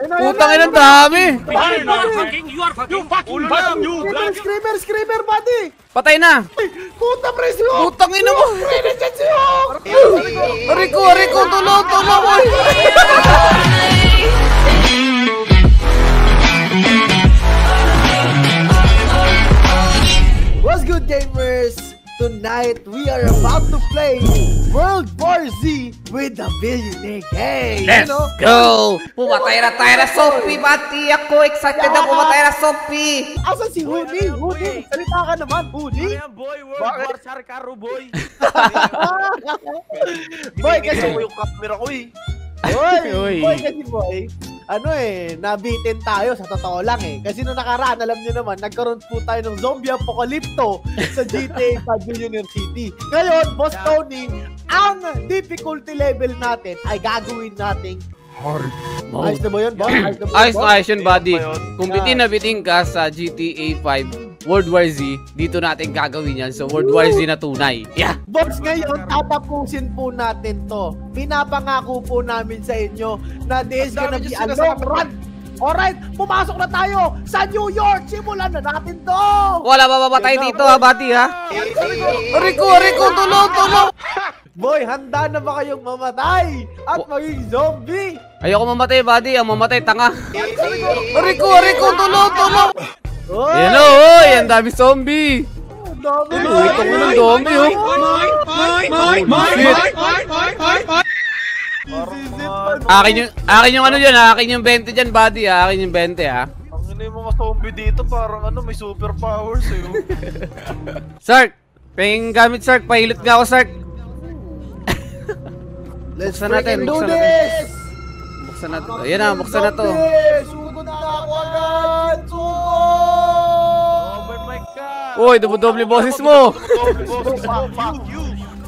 Putang ina, dami. Screamer, screamer, buddy! Patay na. Puta, presyo! Putang ina mo. Rico, Rico, tulong, tulong. What's good, gamers? Tonight, we are about to play World War Z with the Billionaire Gang! Let's Ano? go! Pumatay na tayo na Sophie, Bati. Ako, excited na pumatay na Sophie. Asan si Huni? Huni! Salita ka naman, Huni! Ayan boy, World Bakit? War Sarkaro boy. Boy, kasi... Ko yung camera ko eh. Boy, boy, kasi boy, ano eh, nabitin tayo sa totoo lang eh. Kasi nung nakaraan, alam niyo naman, nagkaroon po tayo ng zombie apocalypto sa GTA 5 Billionaire City. Ngayon, Boss. Tony, ang difficulty level natin ay gagawin nating hard. Ayos na ba yun, boss? Ayos na Ayos yun, buddy. Kung bitin na bitin ka sa GTA 5 World War Z, dito natin gagawin yan. So, World War Z na tunay. Yeah! Boss, ngayon, tatapusin po natin to. Pinapangako po namin sa inyo na this gonna be a long run. Alright, pumasok na tayo sa New York. Simulan na natin to. Wala ba mamatay dito ha, buddy ha? Rico, Rico, tulong, tulong! Boy, handa na ba kayong mamatay at maging zombie? Ayoko mamatay, buddy. Ang mamatay, tanga. Rico, Rico, tulong, tulong! Yan o, oy! Ang dami zombie! Ang dami ito mo ng dami, oh. Akin yung, akin yung ano dyan, ha? akin yung 20 dyan, buddy, ha? akin yung 20, ha? Ang ina yung mga zombie dito parang ano may superpowers eh. oh. Sark! Pahing gamit, Sark. Pahilot nga ako, Sark. Let's Buksan natin, do buksan natin. this! Buksan na to. Ayan na, buksan na to. Sugod na ako agad! Sugod! Uy, double-double boses mo!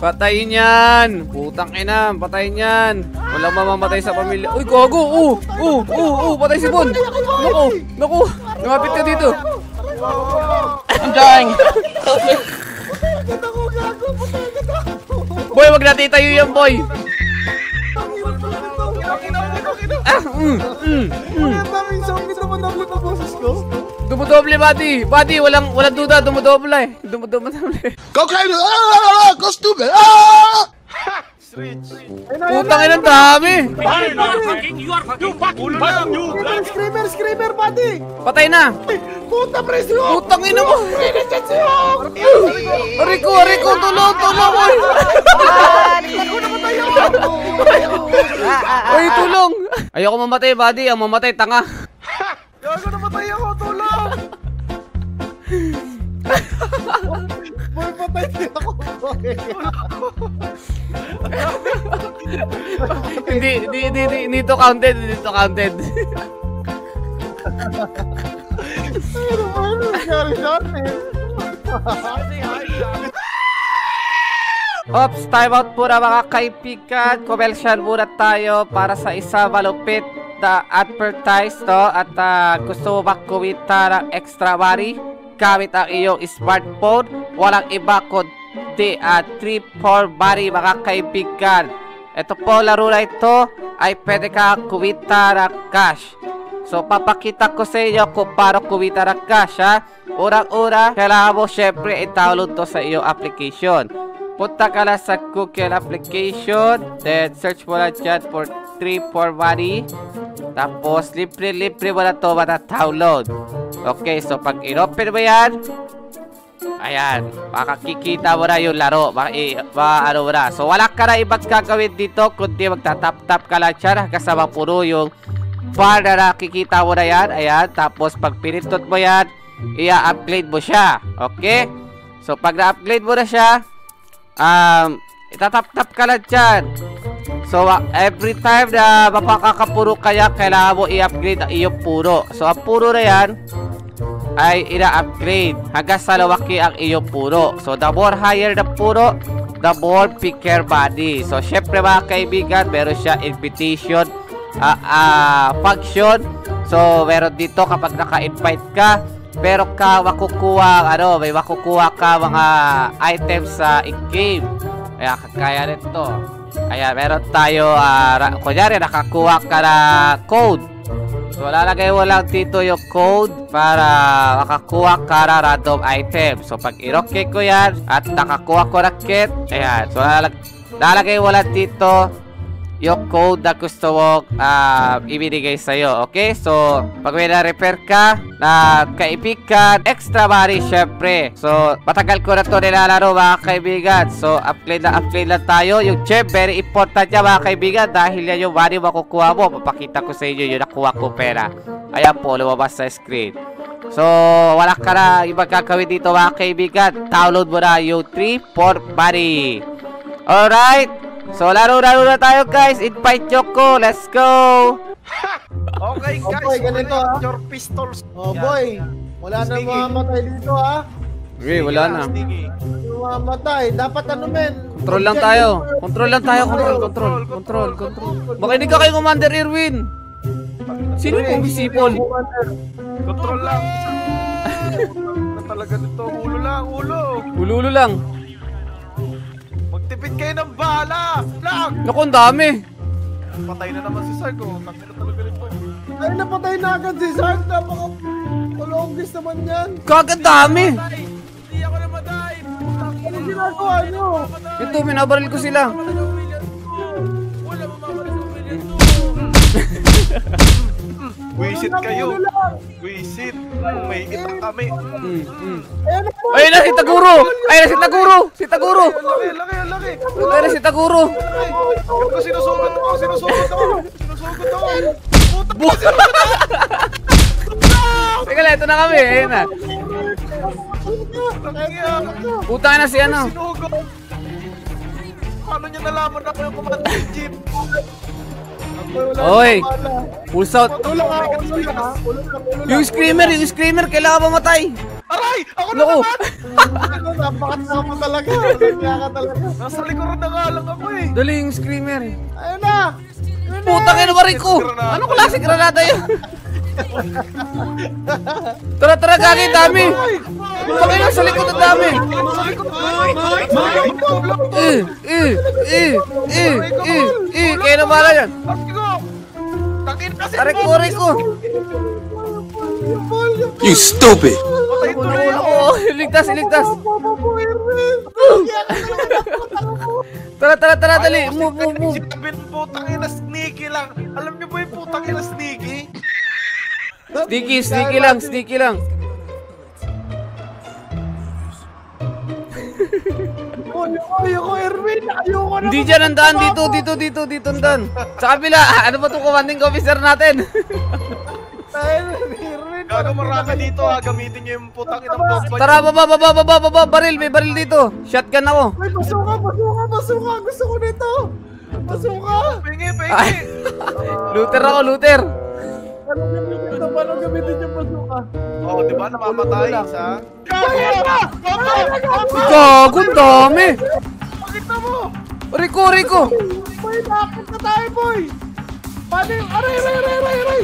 Patayin yan! Putang ina, patayin yan! Walang mamamatay sa pamilya. Uy, gago! Oo! Oo! Oo! Oo! Patay si Bon! Naku! Naku! Lumapit ka dito! I'm dying! Agad ako! Boy, wag natin itayo yan, boy! Ah! Mm! Mm! Mm! Dumudoble, buddy! Buddy, walang, walang duda, dumudoble eh! Dumudoble. Go crazy! Ah! Go stupid! Ah! Switch. Putang ina, dami! You fucking. You Screamer, screamer, buddy! Patay na! Puta, presyo! Putang ina mo! Rico, Rico, tulong, tulong! Oy! Ako! Oy, tulong! Ayoko mamatay, buddy. Ang mamatay, tanga. Gago namatay ako, tulong! Boy, patay din ako. Hindi, hindi, hindi, hindi, to counted, hindi to counted. Ano ba yung nangyari sa atin? Ops, time out muna mga kaibigan. Commercial muna tayo para sa isa malupit na advertise, no? At ah, gusto mo ba kumita ng extra money? Gamit ang iyong smartphone. Walang iba kundi at 3-4 money mga kaibigan. Ito po, laro na ito ay pwede ka kumita ng cash. So, papakita ko sa inyo kung paano kumita ng cash, ha? Unang-una, kailangan mo syempre i-download to sa iyong application. Punta ka lang sa Google application, then search mo lang dyan for 3 for money. Tapos, libre-libre mo na to mata-download. Okay, so pag in-open mo yan, Ayan, makakikita mo na yung laro, maki, ma, ano mo na. So, wala ka na ibang gagawin dito, kundi magtatap-tap ka lang dyan hanggang sa mapuno yung bar na nakikita mo na yan. Ayan, tapos pag pinindot mo yan, i-upgrade mo siya. Okay? So, pag na-upgrade mo na siya, um, itatap-tap ka lang dyan. So, every time na mapakakapuro kaya, kailangan mo i-upgrade ang iyong puro. So, ang puro na yan, ay ina-upgrade hanggang sa lawaki ang iyong puro. So, the more higher the puro, the more bigger body. So, syempre mga kaibigan, meron siya invitation ah, ah, function. So, meron dito kapag naka-invite ka, meron ka makukuha, ano, may makukuha ka mga items sa in-game. Kaya, kaya nito. Ayan, meron tayo, ra- kunyari, nakakuha ka na code. So, lalagay mo lang dito yung code para makakuha ka random item. So, pag i-rocket ko yan at nakakuha ko rocket, ayan. So, lalag lalagay mo lang dito yung code na gusto mong ah, ibinigay sa'yo. Okay? So, pag may na-repair ka, na kaibigan, extra money syempre. So, matagal ko na to nilalaro mga kaibigan. So, upgrade na upgrade lang tayo. Yung gem, very important niya mga kaibigan dahil yan yung money makukuha mo. Papakita ko sa inyo yung nakuha ko pera. Ayan po, lumabas sa screen. So, wala ka na ibang gagawin dito mga kaibigan. Download mo na yung 3 for money. Alright. So, laro-laro na tayo guys. Invite Choco. Let's go. Okay guys, Okay, ganito, collect ah. your pistols. Oh boy, wala na mamamatay dito ha. Okay, wala na. Mamamatay. Dapat ano men. Control lang tayo. Control lang tayo. Control, control, control, control. Baka hindi ka kayo Commander Irwin. Sino yung bisipol? Control lang. na talaga nito, ulo lang, ulo. Ululo lang. Magtipid kayo ng bala. Lang. Naku, ang dami. Patay na naman si Sarko. Tangin na talaga nito. Ay, napatay na agad si Sark. Napaka... Tulongis naman yan. Kagad dami. Hindi ako namatay. Ano ginagawa nyo? Ito, minabaril ko sila. Wala mamamatay sa million Wisit kayo. Wisit. May itak kami. Mm, mm. Na. Ayun na si Taguro! Ayun na si Taguro! Si Taguro! Laki, laki, laki. Ayun na si Taguro! Ay, Ako sinusugod ako, sinusugod ako. Sinusugod ako. Puta Teka lang, ito na kami. Ayun na. Puta na si ano. Sinugod. Paano niya nalaman ako yung command jeep? Oy! Full out. Ulo lang ha, ulo lang. Yung screamer, yung screamer, kailangan mamatay. Aray! Ako na Naku! Ano, napakasama mo talaga. Kaya ka talaga. Nasa likuran na nga lang ako eh. Dali yung screamer. Ayun na. Ayun na. Puta kayo naman ko! Anong klase granada yun? tara, tara, gagi, dami! Puta kayo, sa likod ang dami! Eh, eh, eh, eh, eh, eh, kayo na bahala yan! Tangin Aray ko, aray ko! You stupid! Patay tuloy ako! iligtas, iligtas! Tara, tara, tara, dali! Move, move, move! Sinabin putang ina sneaky lang. Alam niyo ba yung putang ina sneaky? Sneaky, sneaky lang, sneaky lang! Oy, ako, Erwin. Ayoko na. Hindi dyan ang daan, dito, dito, dito, dito ang daan! Sa kabila, ah, ano ba itong commanding officer natin? Erwin. Gago marami dito ha. Gamitin niyo yung putang ina bomba. Tara, baba, baba, baba, baba, baril, may baril dito! Shotgun ako! Ay, basuka, basuka, basuka. Gusto ko nito. Basuka. Pingi, pingi. Looter ako, looter! Paano gamitin ito? Paano gamitin yung basuka? Oh, di ba namamatay isa? Gago, ang dami! Pakita mo! Rico, Rico! Boy, nakakit na tayo, boy. Paano yung... Aray, aray, aray, aray, aray.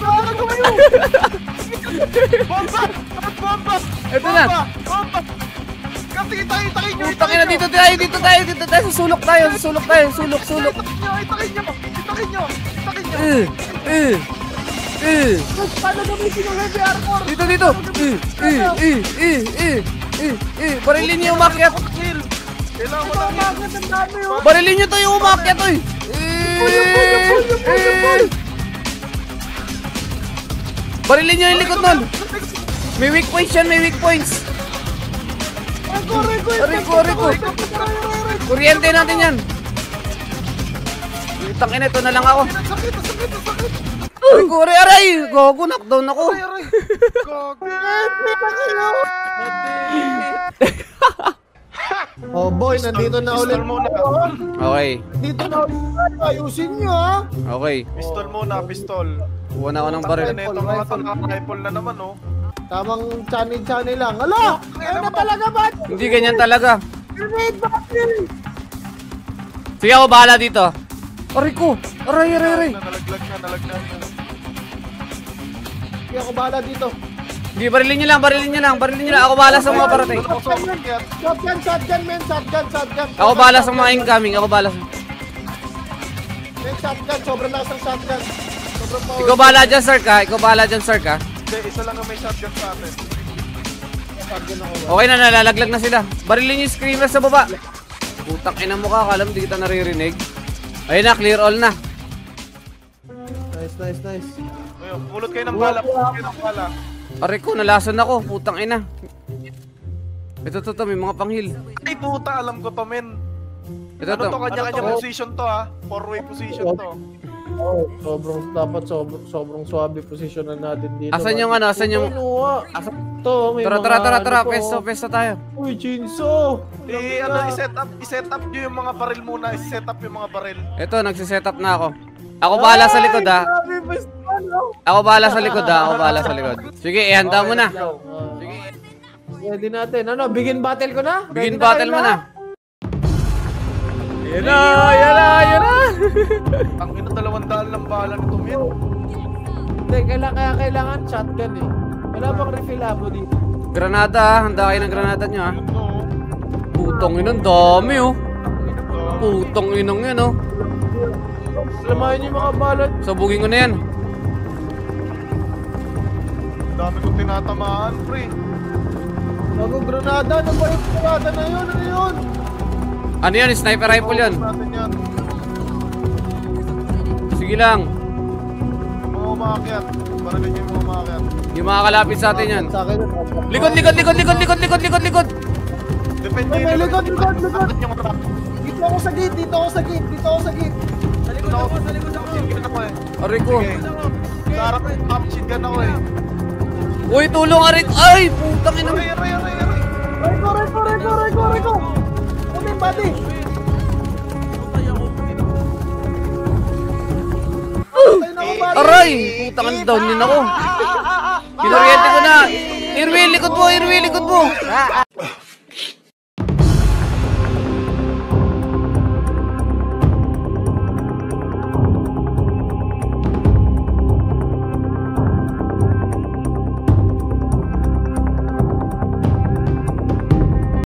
Paano kayo? Bomba! Bomba! Ito na. Bomba! Kasi itakin, itakin nyo! Putang ina, dito tayo, dito tayo, dito tayo, susulok tayo, susulok tayo, sulok, sulok. Itakin nyo! Itakin nyo! Itakin nyo! Itakin nyo! Eh, eh, eh, Paano gamitin yung heavy armor? dito, dito. Eh, eh, eh, eh, eh, eh, eh, barilin niyo umakyat. Kailangan ko lang oh. Barilin niyo to yung umakyat, oy. Eh, eh. Barilin niyo yung likod nun. May weak points yan, may weak points. Rico, Rico. Kuryente natin yan. Itang ina, ito na lang ako. Sakit! Sakit! Sakit! Rico, aray, aray. Gogo, knockdown ako. Aray! Aray! Gago! Oh boy, nandito na ulit. Pistol muna. Okay, Dito na ulit. tayo. Ayusin nyo, ha? okay. Pistol muna, pistol. Kuha na ako ng baril. Ano ito mga to, rifle na naman oh. Tamang chani-chani lang. Hala! Ayun na talaga ba? Hindi ganyan talaga. Grenade battle! Sige ako bahala dito. Aray ko! Aray, aray, aray. Nalaglag na, nalaglag na. Hindi ako bahala dito. Hindi, barilin nyo lang, barilin nyo lang, barilin nyo lang. Ako bahala sa mga parating. Shotgun, shotgun, men. Shotgun, shotgun. Ako bahala sa mga incoming, ako bahala sa... Men, shotgun. Sobrang lakas ng shotgun. Sobrang power. Ikaw bahala dyan, sir ka. Ikaw bahala dyan, sir ka. Hindi, isa lang ang may shotgun sa atin. Shotgun ako. Okay na, nalalaglag na sila. Barilin yung screamer sa baba. Putang ina mo ka, kalam di kita naririnig. Ayun na, clear all na. Nice, nice, nice. Pulot kayo ng bala, pulot kayo ng bala. Aray ko, nalason ako. Putang ina. Ito, to, to, may mga panghil. Ay puta, alam ko to men. Ito, Ano to. to, kanya-kanya Ano position to ha. Four-way position to. Oh, sobrang dapat sobrang sobrang swabe posisyonan natin dito. Asan yung ano, asan yung- Nuwa. Asan to? May Tara, mga tara, tara, ano tara. to. Pesto, pesto tayo. Uy, Chinso. Eh, ano, i-set up, i-set up yung mga baril muna, i-set up yung mga baril. Ito, nagsiset up na ako. Ako bahala sa likod, ha. Grabe, basta ano. Ako bahala sa likod, ha. Ako bahala sa likod. Sige, ihanda mo na. Sige. Ready natin. Ano, begin battle ko na? Begin battle mo na. Yan na, yan na, yan na. Ang ina dalawang daan lang bala nito men. Hindi, kailangan, kaya kailangan shotgun eh. Wala bang refillabo dito? Granada, ha. Handa kayo ng granada nyo, ha. Putong inang dami, oh. Putong inang yan, oh. Lamayan niyo yung mga balot. Sabugin ko na yan. Dami kong tinatamaan, pre. Bago granada. Ano ba yung granada na yun? Ano yun? Ano yan? Sniper rifle. Natin yan. Sige lang. Mga umakyat. Barilin nyo yung mga umakyat. Yung mga kalapit sa atin yan. Sa akin. Likod, likod, likod, likod, likod, likod, likod, likod. Depende Ay, may likod, likod, likod. Dito ako sa gate. Dito ako sa gate. Dito ako sa gate. Dito ako, sa likod ako. Sige ako eh. Aray ko. Sa harap, top shit gun ako eh. Uy, tulong, aray ko. Ay, putang ina. Aray, aray, aray, aray. Reko, reko, reko, reko, reko. Ako, body. Aray, putang ina down yun ako. Kinuryente ko na. Irwin, likod mo, Irwin, likod mo.